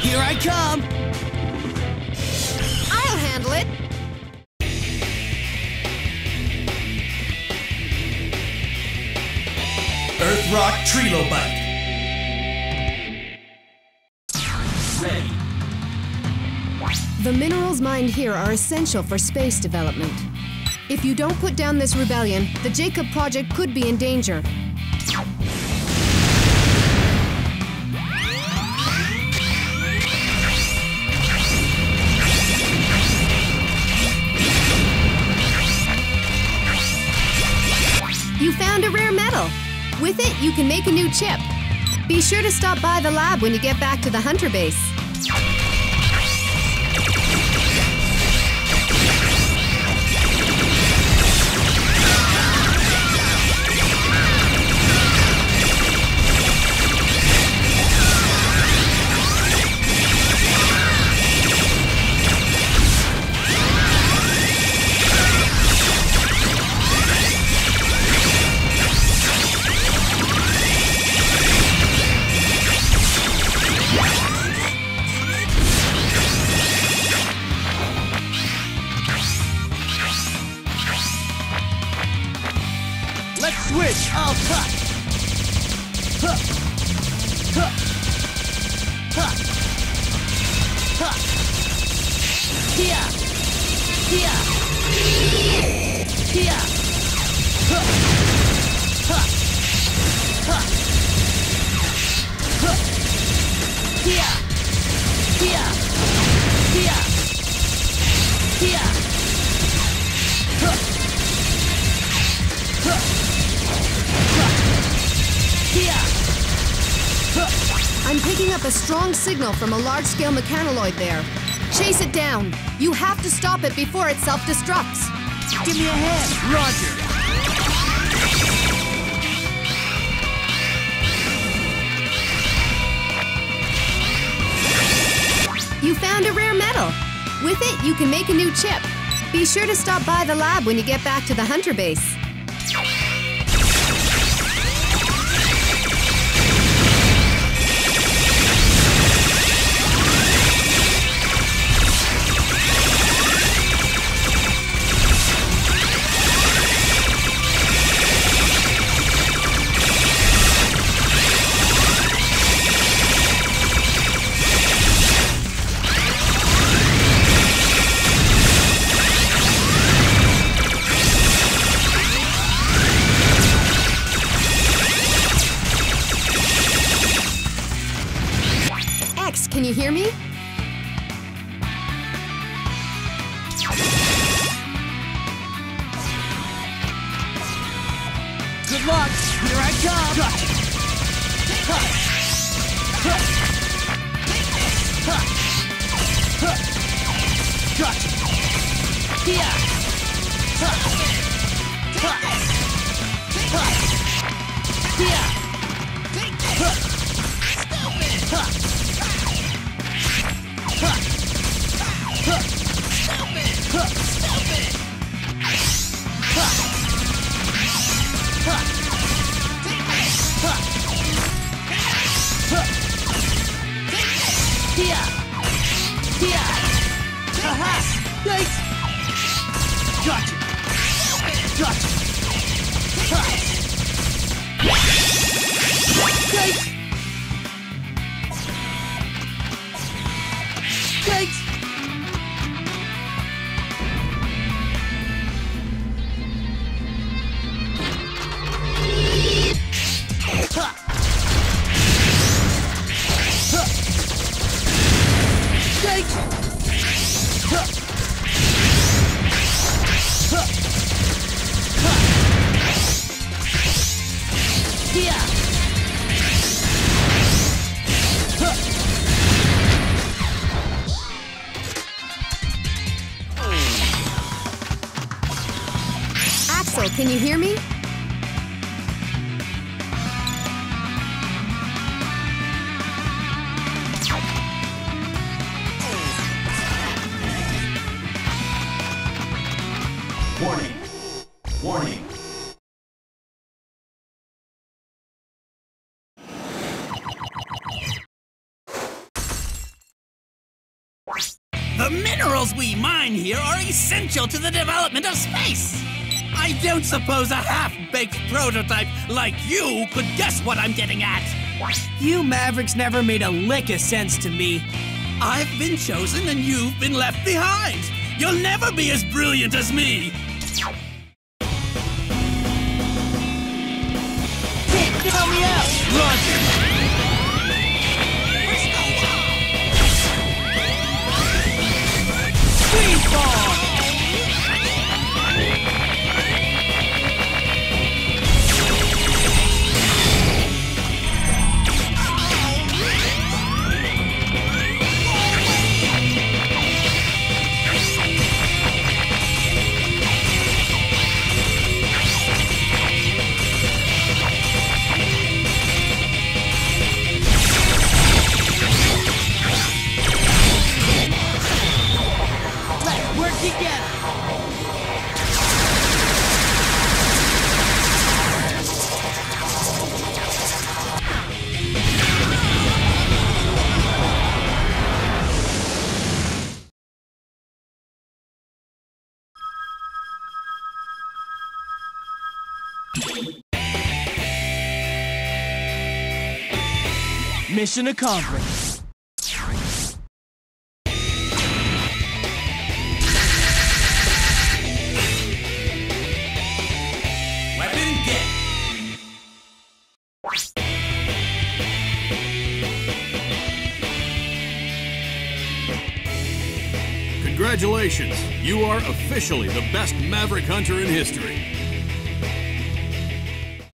Here I come! I'll handle it. Earth Rock Trilobite. Ready. The minerals mined here are essential for space development. If you don't put down this rebellion, the Jakob Project could be in danger. With it, you can make a new chip. Be sure to stop by the lab when you get back to the Hunter base. Here! Here! Here! I'm picking up a strong signal from a large-scale mechanoloid there. Chase it down. You have to stop it before it self-destructs. Give me a hand! Roger! You found a rare metal. With it, you can make a new chip. Be sure to stop by the lab when you get back to the Hunter base. X, can you hear me? Good luck! Here I come! Gotcha! Huh. Huh. Gotcha! Ha! Thanks! Can you hear me? Warning! Warning! The minerals we mine here are essential to the development of space. I don't suppose a half-baked prototype like you could guess what I'm getting at. You Mavericks never made a lick of sense to me. I've been chosen and you've been left behind. You'll never be as brilliant as me. Help me out! Roger. Mission accomplished. Weapon get. Congratulations, you are officially the best Maverick Hunter in history.